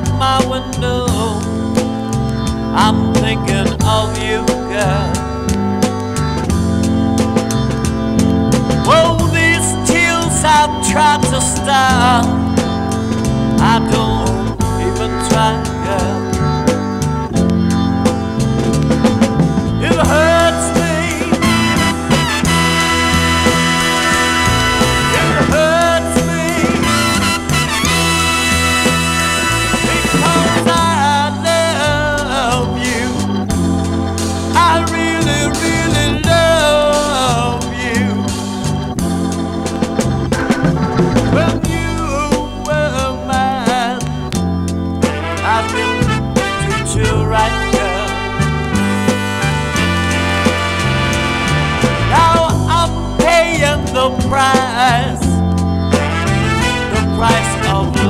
at my window. I'm thinking of you, girl.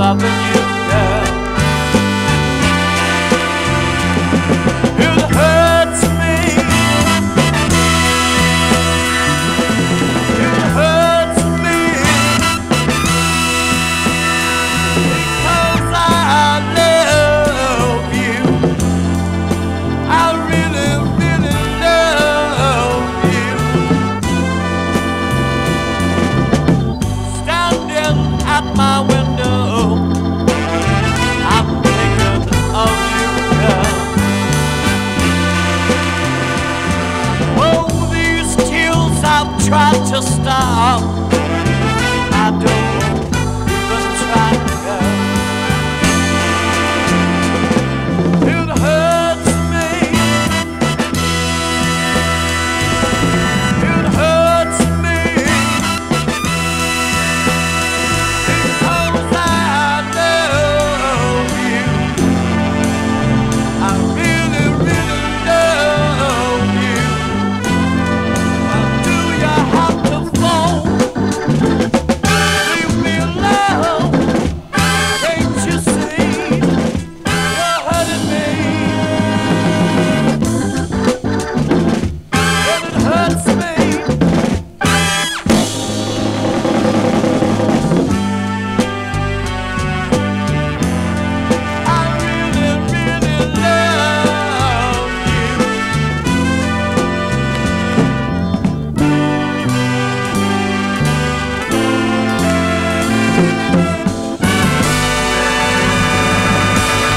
Loving you, new girl who hurts me, It hurts me because I love you. I really, really love you. Standing at my window. stop.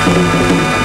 Música